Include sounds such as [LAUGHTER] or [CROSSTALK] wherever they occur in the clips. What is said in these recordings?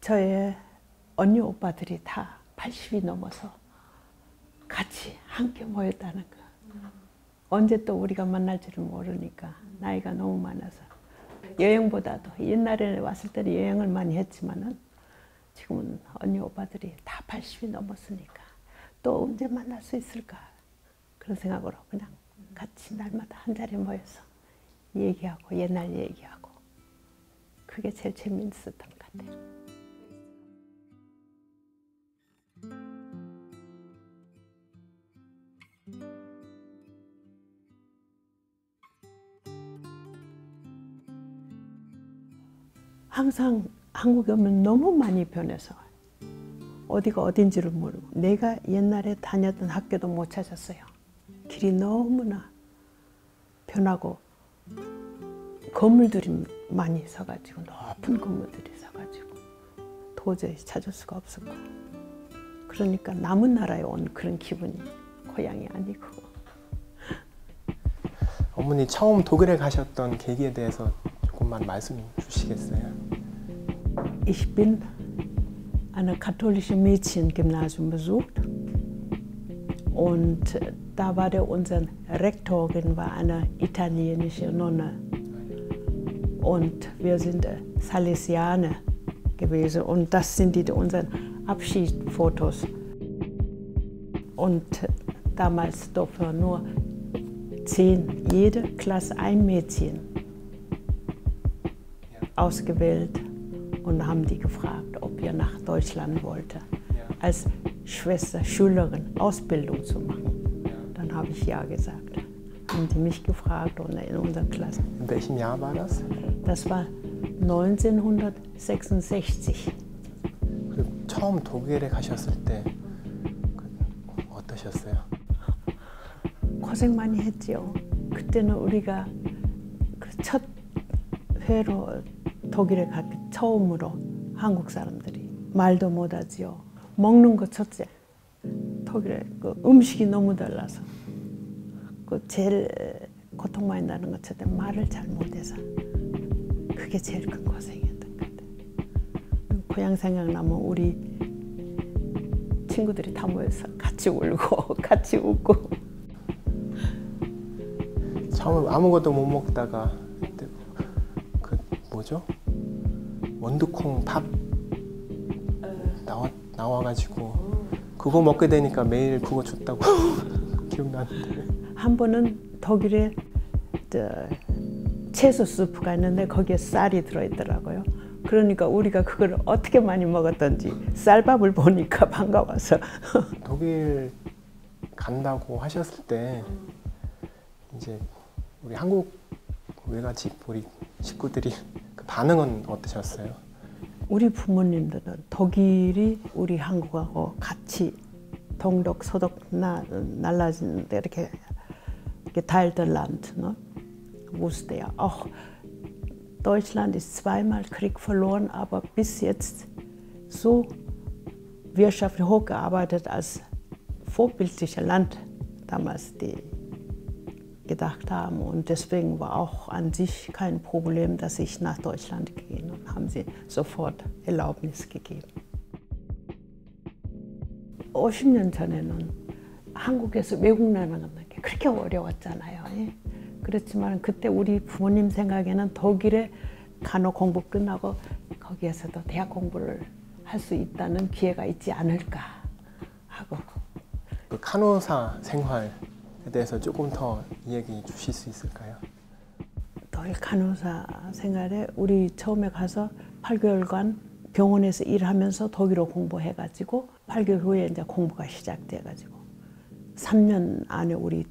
저의 언니 오빠들이 다 80이 넘어서 같이 함께 모였다는 거. 언제 또 우리가 만날지를 모르니까 나이가 너무 많아서 여행보다도 옛날에 왔을 때는 여행을 많이 했지만은 지금은 언니 오빠들이 다 80이 넘었으니까 또 언제 만날 수 있을까 그런 생각으로 그냥 같이 날마다 한 자리에 모여서 얘기하고 옛날 얘기하고 그게 제일 재미있었던 것 같아요. 항상 한국에 오면 너무 많이 변해서 어디가 어딘지를 모르고 내가 옛날에 다녔던 학교도 못 찾았어요. 길이 너무나 변하고 건물들이 많이 서가지고 높은 건물들이 서가지고 도저히 찾을 수가 없었고 그러니까 남은 나라에 온 그런 기분이 고향이 아니고 어머니 처음 독일에 가셨던 계기에 대해서 조금만 말씀 주시겠어요? Ich bin eine katholische Mädchengymnasium besucht und da war der unser Rektorin war eine italienische Nonne. Und wir sind Salesianer gewesen und das sind die unseren Abschiedsfotos. Und damals durfte nur zehn, jede Klasse ein Mädchen ausgewählt und haben die gefragt, ob ihr nach Deutschland wollte, als Schwester, Schülerin Ausbildung zu machen. Dann habe ich ja gesagt. Haben die mich gefragt und in unserer Klasse. In welchem Jahr war das? Das war 1966. 그 처음 독일에 가셨을 때 어떠셨어요? 고생 많이 했지요. 그때는 우리가 그 첫 회로 독일에 갔기 처음으로 한국 사람들이 말도 못하지요. 먹는 거 첫째. 독일에 그 음식이 너무 달라서 그 제일 고통 많이 나는 것 첫째 말을 잘 못해서 그게 제일 큰 고생이었던 것 같아요. 고향 생각나면 우리 친구들이 다 모여서 같이 울고 [LAUGHS] 같이 웃고 처음 아무것도 못 먹다가 그 뭐죠? 원두콩 밥 나와 나와가지고 그거 먹게 되니까 매일 그거 줬다고 [LAUGHS] 기억나는데. 한 번은 독일에 저 채소 수프가 있는데 거기에 쌀이 들어있더라고요. 그러니까 우리가 그걸 어떻게 많이 먹었던지 쌀밥을 보니까 [LAUGHS] 반가워서. 독일 간다고 하셨을 때 이제 우리 한국 외가집 우리 식구들이 그 반응은 어떠셨어요? 우리 부모님들은 독일이 우리 한국하고 같이 동독 서독 나, 날라지는데 이렇게 geteilte Land. Ne? Wusste ja auch, Deutschland ist zweimal Krieg verloren, aber bis jetzt so wirtschaftlich hochgearbeitet als vorbildliches Land damals die gedacht haben. Und deswegen war auch an sich kein Problem, dass ich nach Deutschland gehe. Und haben sie sofort Erlaubnis gegeben. 50년 전에는 한국에서 외국 나가는 게 그렇게 어려웠잖아요. 예. 그렇지만 그때 우리 부모님 생각에는 독일에 간호 공부 끝나고 거기에서도 대학 공부를 할 수 있다는 기회가 있지 않을까 하고 그 간호사 생활에 대해서 조금 더 이야기 주실 수 있을까요? 독일 간호사 생활에 우리 처음에 가서 8개월간 병원에서 일하면서 독일어 공부해가지고 8개월 후에 이제 공부가 시작돼가지고 3년 안에 우리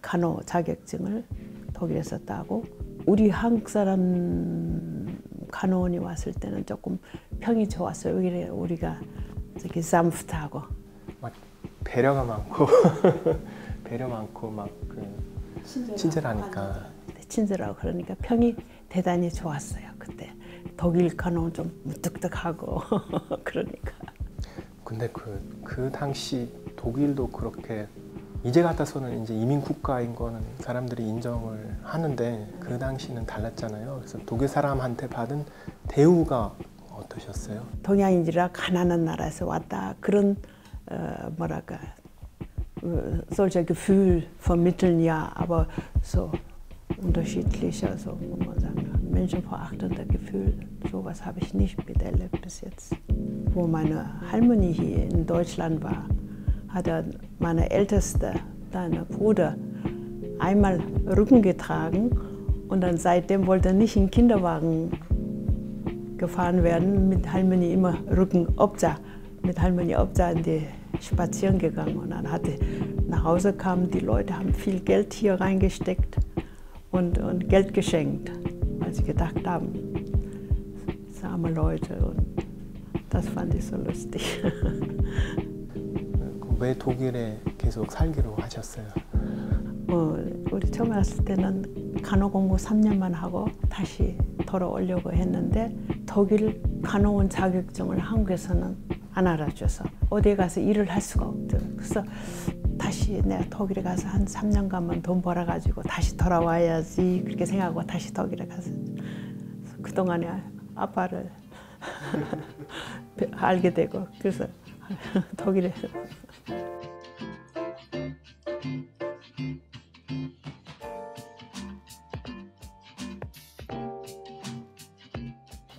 간호 자격증을 독일에서 따고 우리 한국 사람 간호원이 왔을 때는 조금 평이 좋았어요. 여기 우리가 저기 산프트하고 막 배려가 많고 [LAUGHS] 배려 많고 막그 친절하니까 친절하고 그러니까 평이 대단히 좋았어요. 그때 독일 간호는 좀 무뚝뚝하고 [LAUGHS] 그러니까 근데 그, 그 당시 독일도 그렇게 이제 같아서는 이제 이민 국가인 거는 사람들이 인정을 하는데 그 당시는 달랐잖아요. 그래서 독일 사람한테 받은 대우가 어떠셨어요? 동양인이라 가난한 나라에서 왔다 그런 äh, 뭐랄까 solcher Gefühl vermitteln ja, aber so unterschiedlich, also muss man sagen, menschenverachtender Gefühl, sowas habe ich nicht miterlebt bis jetzt. Wo meine Halmonie hier in Deutschland war, hat meine älteste, deine Bruder, einmal Rücken getragen und dann seitdem wollte er nicht in Kinderwagen gefahren werden, mit Halmonie immer Rücken obza, mit Halmonie obza in die spazieren gegangen und dann hatte nach Hause kamen die Leute haben viel Geld hier reingesteckt und, und Geld geschenkt, weil sie gedacht haben, das arme Leute und das fand ich so lustig. 왜 독일에 계속 살기로 하셨어요? 어, 우리 처음 왔을 때는 간호공부 3년만 하고 다시 돌아오려고 했는데 독일 간호원 자격증을 한국에서는 안 알아줘서 어디에 가서 일을 할 수가 없더. 그래서 다시 내가 독일에 가서 한 3년간만 돈 벌어가지고 다시 돌아와야지 그렇게 생각하고 다시 독일에 가서 그동안에 아빠를 [LAUGHS] 알게 되고 그래서 [LAUGHS] 독일에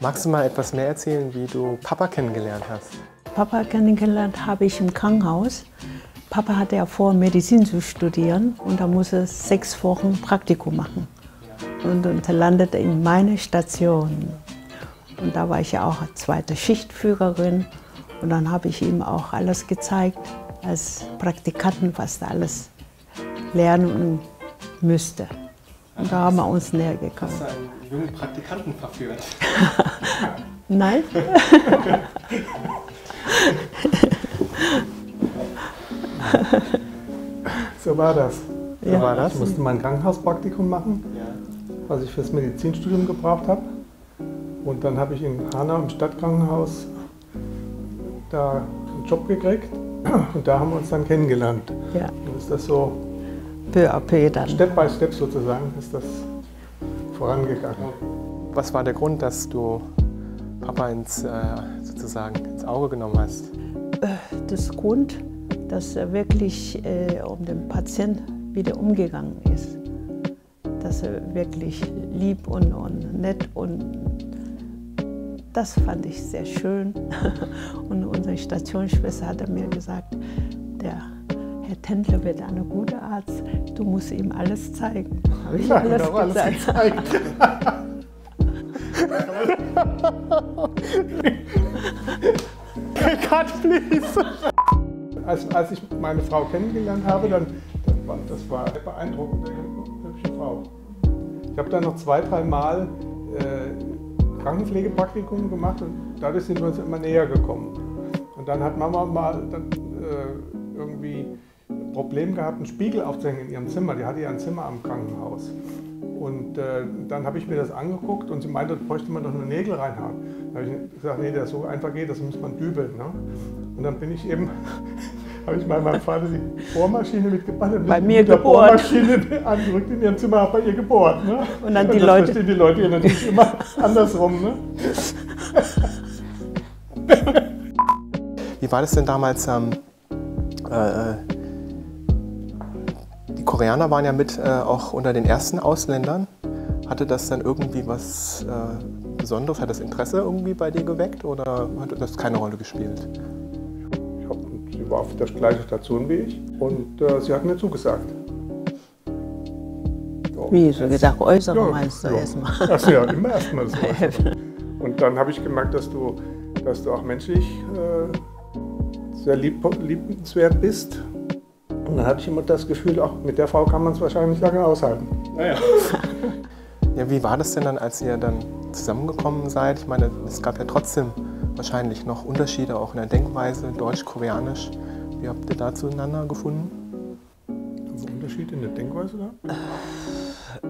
Magst du mal etwas mehr erzählen, wie du Papa kennengelernt hast? Papa kennengelernt habe ich im Krankenhaus. Papa hatte ja vor, Medizin zu studieren und da musste er sechs Wochen Praktikum machen. Und, und er landete in meine Station. Und da war ich ja auch zweite Schichtführerin. Und dann habe ich ihm auch alles gezeigt, als Praktikanten, was da alles lernen müsste. Und da haben wir uns näher gekommen. Hast du einen jungen Praktikanten verführt? [LAUGHS] Nein? [LAUGHS] So war das. So Ja. war das? Ich musste mein Krankenhauspraktikum machen, Ja. was ich fürs Medizinstudium gebraucht habe. Und dann habe ich in Hanau im Stadtkrankenhaus da einen Job gekriegt. Und da haben wir uns dann kennengelernt. Ja, Und ist das so peu à peu dann. Step by Step sozusagen ist das vorangegangen. Was war der Grund, dass du Papa ins, äh, sozusagen ins Auge genommen hast? Das Grund, dass er wirklich äh, um den Patienten wieder umgegangen ist. Dass er wirklich lieb und, und nett und das fand ich sehr schön. [LAUGHS] Und unsere Stationsschwester hat mir gesagt, der Herr Tendler wird ein guter Arzt, du musst ihm alles zeigen. Habe ich Ja, alles doch alles gezeigt. [LAUGHS] Cut, please! Als, als ich meine Frau kennengelernt habe, dann, dann war, das war eine beeindruckende, hübsche Frau. Ich habe dann noch zwei, drei Mal äh, Krankenpflegepraktikum gemacht und dadurch sind wir uns immer näher gekommen. Und dann hat Mama mal dann, äh, irgendwie Problem gehabt, einen Spiegel aufzuhängen in ihrem Zimmer. Die hatte ja ein Zimmer am Krankenhaus. Und äh, dann habe ich mir das angeguckt und sie meinte, da bräuchte man doch nur Nägel reinhauen. Da habe ich gesagt, nee, das so einfach geht, das muss man dübeln. Ne? Und dann bin ich eben, [LAUGHS] habe ich bei meinem Vater die Bohrmaschine mitgebracht und Bei mir mit der gebohrt. Bohrmaschine angerückt in ihrem Zimmer, habe bei ihr gebohrt. Ne? Und dann die das Leute- verstehen die Leute ja natürlich immer [LAUGHS] andersrum. Ne? Wie war das denn damals? Ähm, äh, die Koreaner waren ja mit äh, auch unter den ersten Ausländern. Hatte das dann irgendwie was äh, Besonderes? Hat das Interesse irgendwie bei dir geweckt oder hat das keine Rolle gespielt? Ich hab, sie war auf der gleichen Station wie ich und äh, sie hat mir zugesagt. Ja. Wie so gesagt, äußere Ja, meinst du ja. erstmal. Ach ja, immer erstmal das [LAUGHS] Äußere. Und dann habe ich gemerkt, dass du, dass du auch menschlich äh, sehr lieb, liebenswert bist. Und dann hatte ich immer das Gefühl, auch mit der Frau kann man es wahrscheinlich lange aushalten. Ja, wie war das denn dann, als ihr dann zusammengekommen seid? Ich meine, es gab ja trotzdem wahrscheinlich noch Unterschiede auch in der Denkweise, deutsch-koreanisch. Wie habt ihr da zueinander gefunden? Haben wir Unterschied in der Denkweise da?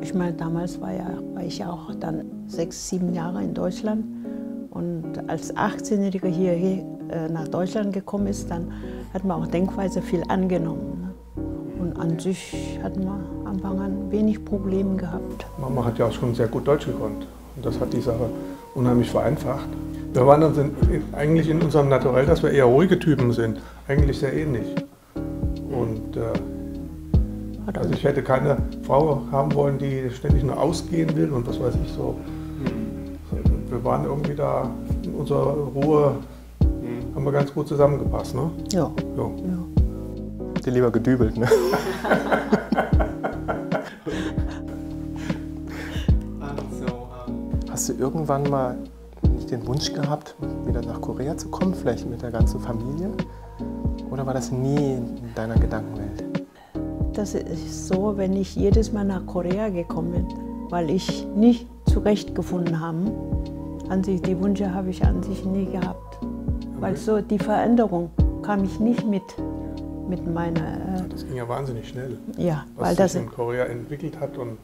Ich meine, damals war, ja, war ich ja auch dann sechs, sieben Jahre in Deutschland. Und als 18-Jähriger hier, hier äh, nach Deutschland gekommen ist, dann hat man auch Denkweise viel angenommen. Und an sich hat man am Anfang an wenig Probleme gehabt. Mama hat ja auch schon sehr gut Deutsch gekonnt. Und das hat die Sache unheimlich vereinfacht. Wir waren uns in, in, eigentlich in unserem Naturell, dass wir eher ruhige Typen sind. Eigentlich sehr ähnlich. Und äh, also ich hätte keine Frau haben wollen, die ständig nur ausgehen will und was weiß ich so. Wir waren irgendwie da in unserer Ruhe, haben wir ganz gut zusammengepasst, ne? Ja. ja. ja. Die lieber gedübelt, ne? Hast du irgendwann mal nicht den Wunsch gehabt, wieder nach Korea zu kommen, vielleicht mit der ganzen Familie? Oder war das nie in deiner Gedankenwelt? Das ist so, wenn ich jedes Mal nach Korea gekommen bin, weil ich nicht zurechtgefunden habe. An sich, die Wünsche habe ich an sich nie gehabt. Weil so die Veränderung kam ich nicht mit, mit meiner. Äh das ging ja wahnsinnig schnell. Ja, was weil sich das in Korea entwickelt hat und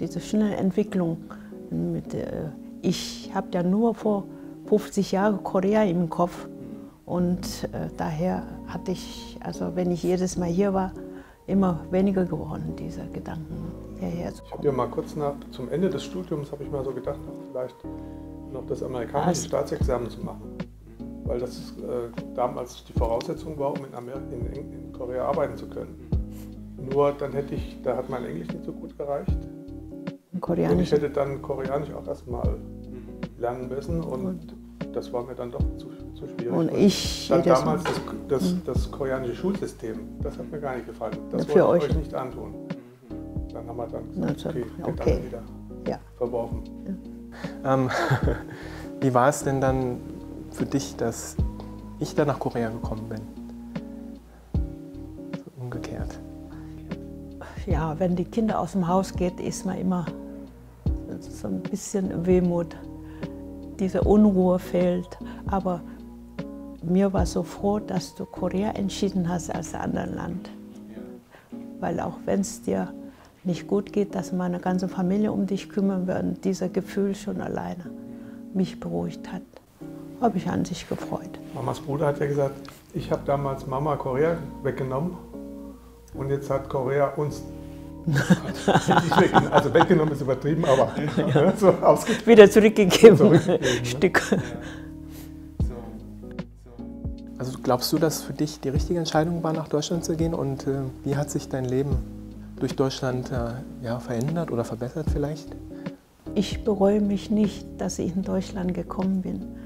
diese schnelle Entwicklung. Mit, äh, ich habe ja nur vor 50 Jahren Korea im Kopf und äh, daher hatte ich, also wenn ich jedes Mal hier war, immer weniger geworden, diese Gedanken hierher zu ich kommen. habe ja mal kurz nach, zum Ende des Studiums, habe ich mal so gedacht, vielleicht noch das amerikanische Also- Staatsexamen zu machen. Weil das äh, damals die Voraussetzung war, um in, Amer in, in, in Korea arbeiten zu können. Nur dann hätte ich, da hat mein Englisch nicht so gut gereicht. Im Und ich hätte dann Koreanisch auch erstmal lernen müssen und das war mir dann doch zu, zu schwierig. Und ich dann damals Mal- das, das, das koreanische Schulsystem, das hat mir gar nicht gefallen. Das Ja, für wollte ich euch. nicht antun. Dann haben wir dann gesagt, okay, okay. Gedanken wieder Ja. verworfen. Ähm, [LAUGHS] wie war es denn dann für dich, dass ich da nach Korea gekommen bin? So umgekehrt. Ja, wenn die Kinder aus dem Haus geht, ist man immer so ein bisschen Wehmut. Diese Unruhe fehlt. Aber mir war so froh, dass du Korea entschieden hast als anderen Land. Weil auch wenn es dir nicht gut geht, dass meine ganze Familie um dich kümmern wird, dieser Gefühl schon alleine mich beruhigt hat, habe ich an sich gefreut. Mamas Bruder hat ja gesagt, ich habe damals Mama Korea weggenommen und jetzt hat Korea uns. [LAUGHS] Also weggenommen ist übertrieben, aber so ausge Wieder zurückgegeben. Zurückgegeben, ne? Stück. Also glaubst du, dass für dich die richtige Entscheidung war, nach Deutschland zu gehen? Und äh, wie hat sich dein Leben durch Deutschland äh, ja, verändert oder verbessert vielleicht? Ich bereue mich nicht, dass ich in Deutschland gekommen bin.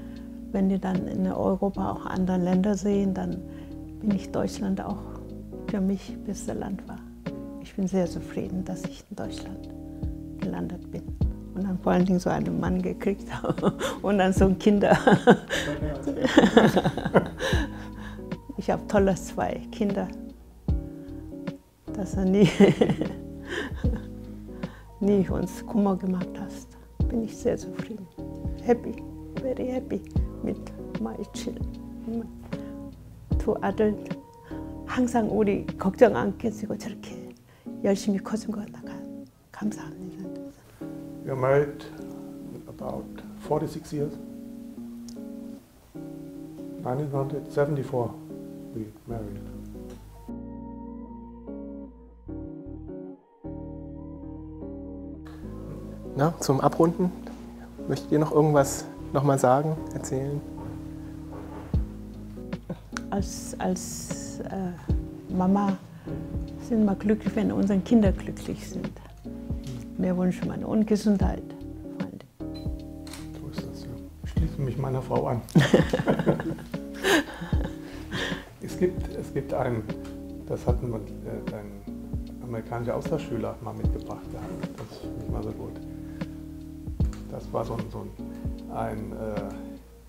Wenn die dann in Europa auch andere Länder sehen, dann bin ich Deutschland auch für mich beste Land war. Ich bin sehr zufrieden, dass ich in Deutschland gelandet bin. Und dann vor allen Dingen so einen Mann gekriegt habe [LAUGHS] und dann so Kinder. [LAUGHS] Ich habe tolle zwei Kinder. Dass er nie, [LAUGHS] nie uns Kummer gemacht hast, bin ich sehr zufrieden. Happy, very happy mit my children. 두 아들 항상 우리 걱정 안 깨지고 저렇게 열심히 커준 거 감사합니다. We are married about 46 years. 1974 we married. Na, zum Abrunden, möchtet ihr noch irgendwas nochmal sagen, erzählen? Als, als äh, Mama sind wir glücklich, wenn unsere Kinder glücklich sind. Mehr wünschen wir. Und Gesundheit. So ist das ja. Ich schließe mich meiner Frau an. [LAUGHS] es, gibt, es gibt einen, das hat ein, äh, ein amerikanischer Austauschschüler mal mitgebracht. Das ist nicht mal so gut. Das war so ein, so ein, ein äh,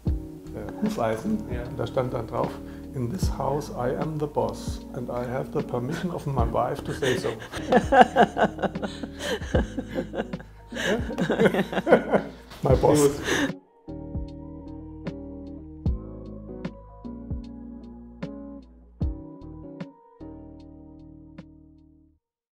äh, Hufeisen. Und da stand dann drauf, In this house I am the boss and I have the permission of my wife to say so. [LAUGHS] [LAUGHS] my boss.